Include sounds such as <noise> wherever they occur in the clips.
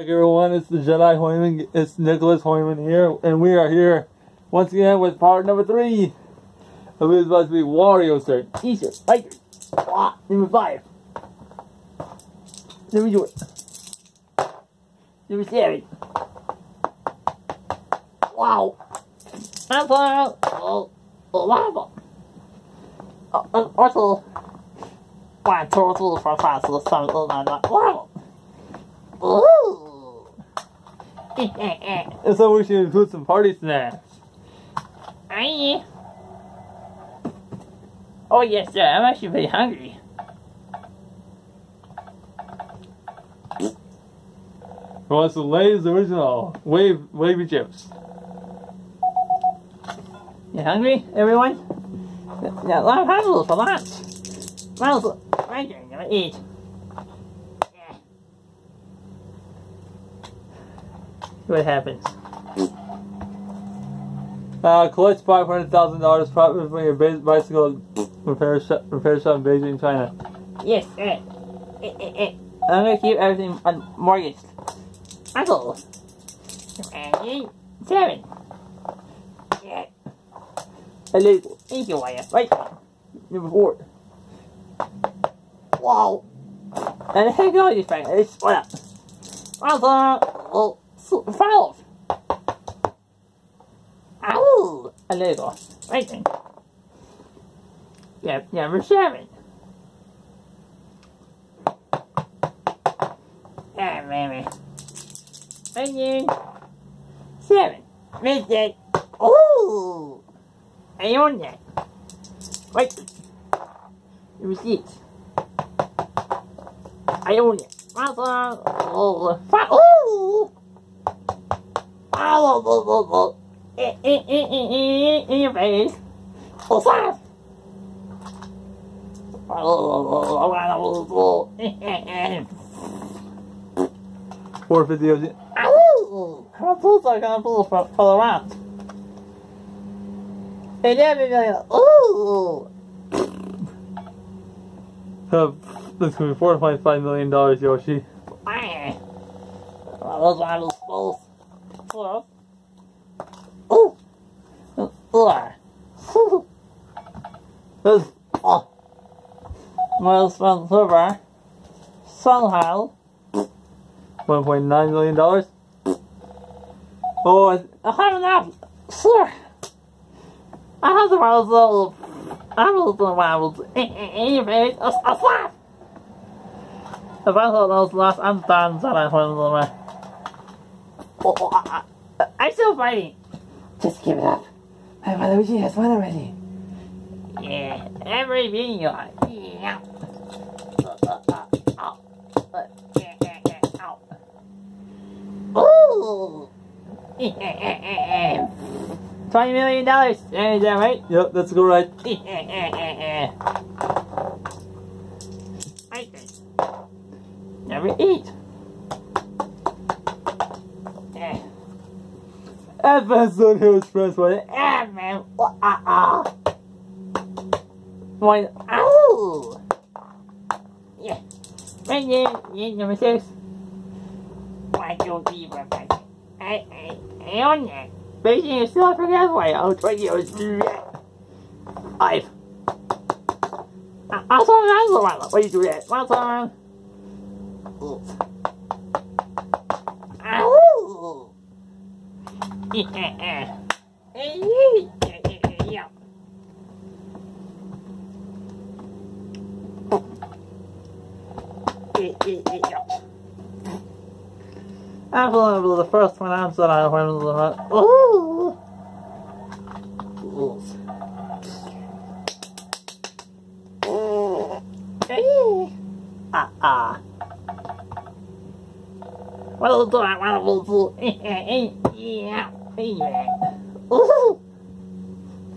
Hi everyone, it's the Jedi Hoyman, it's Nicholas Hoyman here, and we are here once again with part number three of it's about to be Wario. Easter, Hiker, ah, number five. Do it. Number seven. Wow. That's uh, uh, uh, all. Oh, oh, wow. Oh, oh, also, one, two, three, four, five, six, seven, eight, nine, nine. Wow. Ooh. And so we should include some party snacks. Aye. Oh yes, sir. I'm actually very hungry. Well, it's the Lay's original wave wavy chips. You hungry, everyone? Yeah, a lot of hungry for lunch. Well, right there, gonna eat. See what happens. Uh, collects five hundred thousand dollars profit from your bicycle repair shop, repair shop in Beijing, China. Yes. Eh, eh, eh. I'm gonna keep everything on mortgaged. Uncle. And seven. Yeah. Illegal. Thank you, Wyatt. Right. Number four. Wow. And the heck are these things? It's what up? Also, oh, five. Ow! Illegal. Right then. Yeah, number seven. Ah, baby. Thank you. Seven. Missed it. Ooh! I own that. Wait. The receipts. I own it. Oh, ooh! Oh, oh, oh, oh, oh. In, in, in, in, in your face. Oh, oh. Four videos. Ow! How close are gonna pull for, for the round? And then we go, ooh! Uh, that's gonna be four point five million dollars, Yoshi. Those rivals both. Hello. Oh! Four. This. Oh. Miles from Silver. Somehow. One point nine million dollars. Oh, I, I have enough. Sure. I have the rivals. I have the rivals. In your face. A, a slap. If I thought those last, I'm done. So I went. Oh, oh, I, I, I'm still fighting. Just give it up. My Luigi has won already. Yeah, every video. Yeah. Ooh. Twenty million dollars. Is that right? Yep, that's go right. right then. Never eat. Advance on Hill Expressway. Ah, man. Ah, ah. One. Ow! Yeah. Right there. Yeah, number six. One, two, three, four, five. I, I, I own that. Beijing is still a Expressway. Oh, 20 years. Five. I saw another one. What do you do that? One song. Ow! I'm feeling the first one I'm sorry I went to the Ooh! Ah ah. Well done, well done. <laughs> Yeah, yeah. Ooh!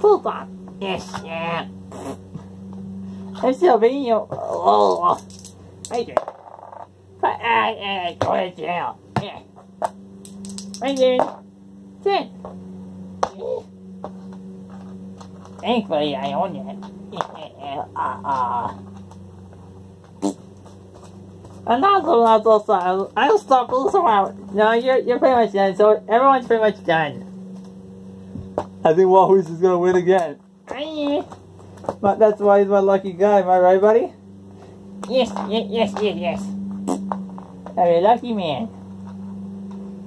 Well done. Yes, yeah. I'm still being you. Oh, I did. But I, I, go to jail. Yeah. Right there. Sit. Thankfully, I own it. Ah, ah. And also, that's also, I'll, I'll stop a little while. No, you're, you're pretty much done, so everyone's pretty much done. I think Wahoos is gonna win again. Aye. But that's why he's my lucky guy, am I right, buddy? Yes, yes, yes, yes, yes. I'm a lucky man.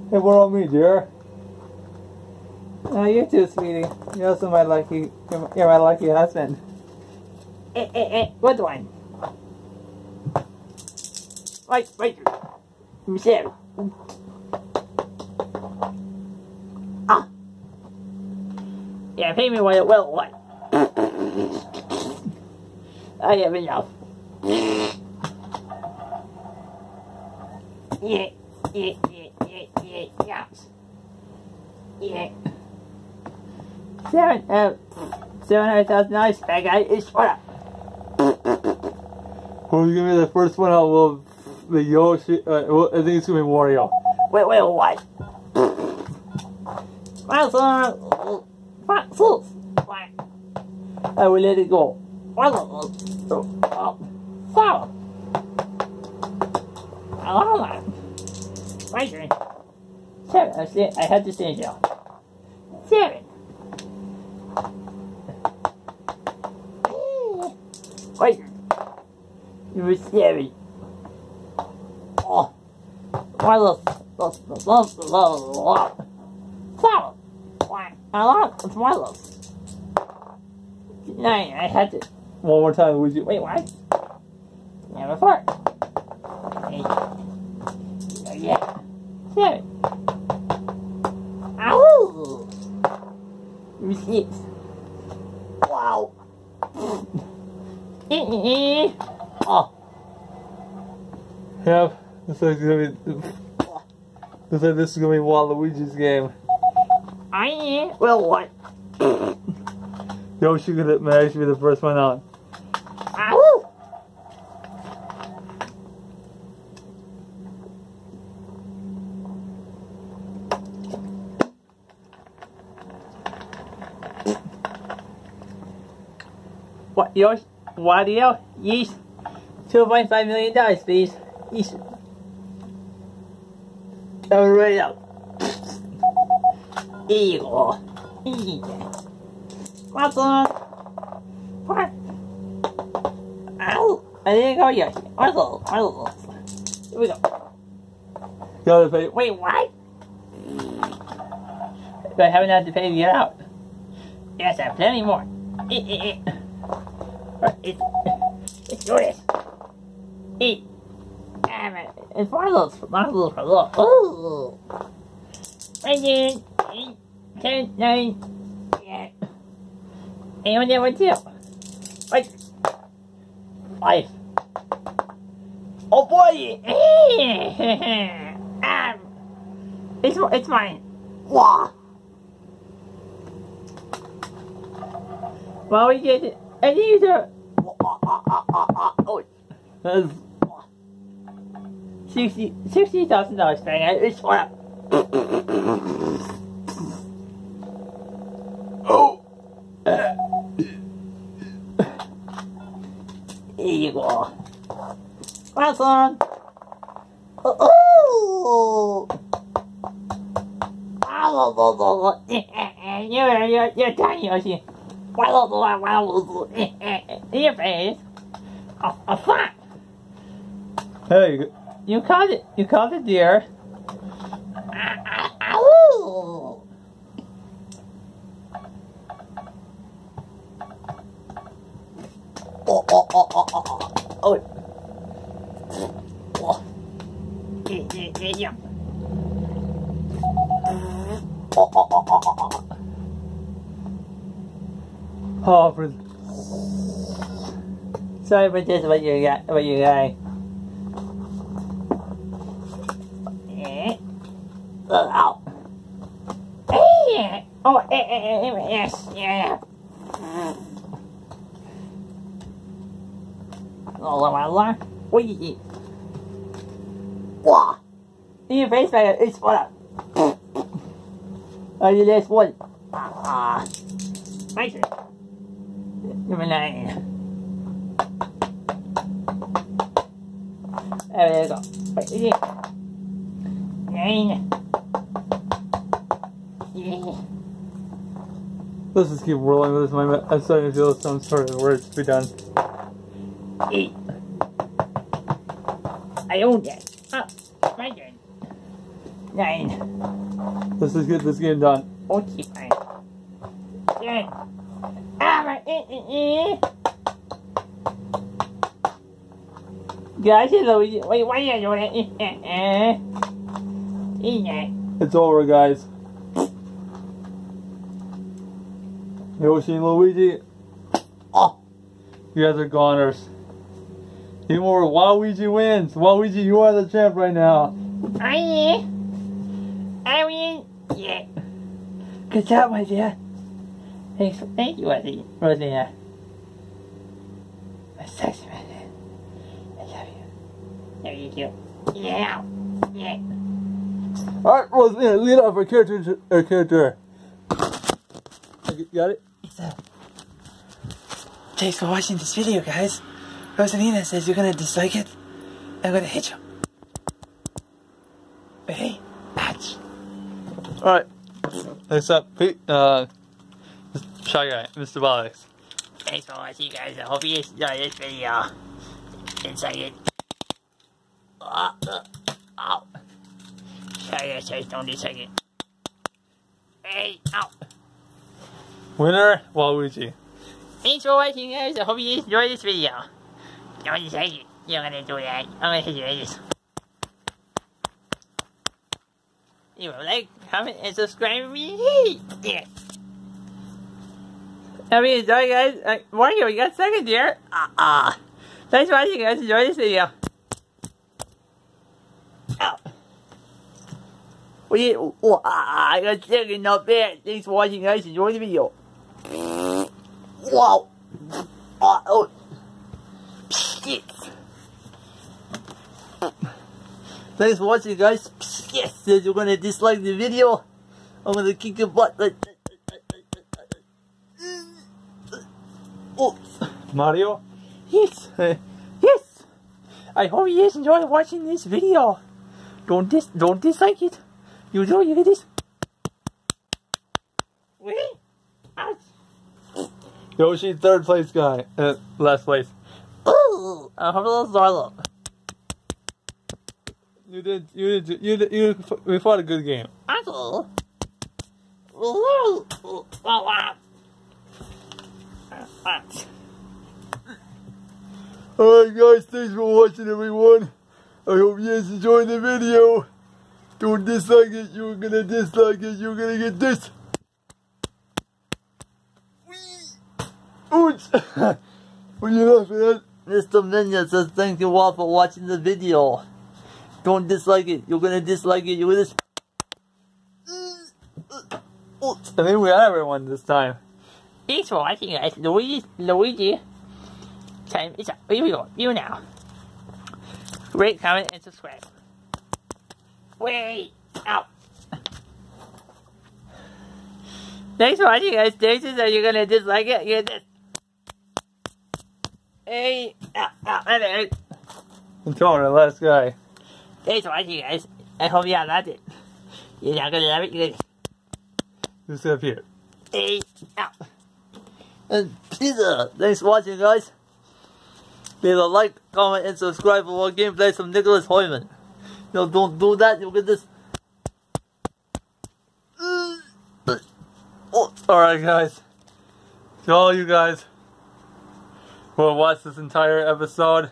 Hey, what about me, dear? Oh, you too, sweetie. You're also my lucky, you're my, you're my lucky husband. Eh, eh, eh, what one? Wait, wait. Michelle. Ah. Yeah, pay me what it will, what? I have enough. Yeah, yeah, yeah, yeah, yeah, yeah. Yeah. Seven, uh, seven hundred thousand dollars. That guy is what up? Who's gonna be the first one out? Will the Yoshi? Uh, well, I think it's gonna be Wario. Wait, wait, what? What's on? What's What? I will let it go. So. Hello, man. Wait. Seven. I I had to say it seven. Wait, You were seven. This? This, this, this, this, this, Seven. What? Hello, it's I had to. One more time, would you? Wait, what? Never fart. Eight. Yeah. Seven. Ow! Six. Wow. <laughs> Eh, eh, eh. Oh. Yep. Looks like it's gonna be. Looks like this is gonna be Waluigi's game. I well what? <coughs> Yoshi gonna manage to be the first one out. Ah. Ow! What? Yoshi? Wario? Yeesh. Two point five million dollars, please. Yeesh. Up. Eagle. What's on? What? Ow! I didn't go Yoshi. Whistle, whistle. Here we go. Gotta pay. Wait, what? But I haven't had to pay to get out. Yes, I have plenty more. Eh, eh, eh. It's, it's yours. Eat. Damn it. It's Marlo's. Marlo's. Marlo's. Oh. Nineteen. Eight. Ten. Nine. Yeah. Anyone there with you? Wait. Five. Oh boy! <laughs> um, it's it's mine. Wah. Well, we get it. I need to. Oh, sixty sixty thousand dollars, man. It's what? oh. Here you go. Well, son. Oh. Oh. You're, you're, you're done, Yoshi. In your face. A, a fat. Hey, you caught it. You caught it, dear. Oh, oh, oh, oh, oh, oh. Oh. Yeah. Oh, oh, oh, oh, oh, oh. Oh, for... Sorry for this. What you got? What you got? Eh. Uh, ow. Eh. Oh, eh, eh, eh, yes, yeah. Oh, la. What you? Wah. In your face, man. It's what? Are you last one? Ah. Turn. Number nine. There we go. Nine. Yeah. Let's just keep rolling with this. My, I'm starting to feel some sort of words to be done. Eight. I own it. Oh, my turn. Nine. Let's just get this game done. Okay, fine. Ten. Ah, my. Eh, eh, eh. Guys, Luigi. Wait, why are you doing that? <laughs> Eh, eh, eh. Eat that. It's over, guys. Yoshi and Luigi. Oh, you guys are goners. Even more, Waluigi wins. Waluigi, you are the champ right now. I am. I win. Yeah. Good job, my dear. Thanks. Thank you, Rosie. Rosanna. My sexy man. I love you. Love you too. Yeah. Yeah. Alright, Rosanna, lead off our character. Our character. Got it? So, thanks for watching this video, guys. Rosalina says you're gonna dislike it. I'm gonna hit you. But hey, patch. Alright. Next up, Pete, uh, Shy Guy, Mr. Bollocks. Thanks for watching, guys. I hope you enjoyed this video. Dislike it. Oh, uh, ow. Shy Guy says don't dislike it. Hey, ow. Winner, Waluigi. Thanks for watching, guys. I hope you enjoyed this video. Don't dislike it. You're gonna do that. I'm gonna you this. You will like, comment, and subscribe me. Yeah. I mean, enjoy, guys. Uh, Mario, you got second here. Uh, uh. Thanks for watching, guys. Enjoy this video. Ow. We, oh, ah, I got second, not bad. Thanks for watching, guys. Enjoy the video. Wow. Uh, oh. Shit. Thanks for watching, guys. Yes, if you're gonna dislike the video, I'm gonna kick your butt. Oh. Mario? Yes. Yes. I hope you guys enjoy watching this video. Don't dis don't dislike it. You do you get this. Wait. Ouch. Yoshi, third place guy. Uh, last place. <coughs> Ooh. I hope those Zarlo. You did, you did, you did, you, we fought a good game. Asshole. Wow. Wow. Alright guys, thanks for watching everyone. I hope you guys enjoyed the video. Don't dislike it, you're gonna dislike it, you're gonna get this. Ouch! <laughs> what you laughing at? Mr. Ninja says thank you all for watching the video. Don't dislike it. You're gonna dislike it. You're gonna. I think we got everyone this time. Thanks for watching, guys. Luigi, Luigi. Time is up. Here we go. You now. Rate, comment, and subscribe. Wait. Out. Thanks for watching, guys. Thanks that you're gonna dislike it. You're this. Hey. Ow, ow, ow, I'm telling the last guy. Thanks for watching, guys. I hope you all loved it. You're not gonna love it. You're gonna. Who's up here? Hey. Ow. Uh, and pizza. Thanks for watching, guys. Leave a like, comment, and subscribe for more gameplays from Nicholas Hoyman. No, don't do that. You'll get this. Uh, uh, oh, Alright, guys. To all you guys who have watched this entire episode,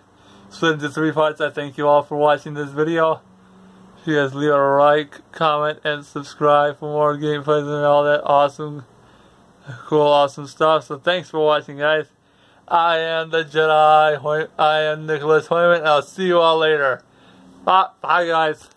split into three parts, I thank you all for watching this video. If you guys leave a like, comment, and subscribe for more gameplays and all that awesome, cool, awesome stuff. So thanks for watching, guys. I am the Jedi. I am Nicholas Hoyman. I'll see you all later. Bye, bye guys.